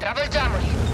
Travolgiamoli!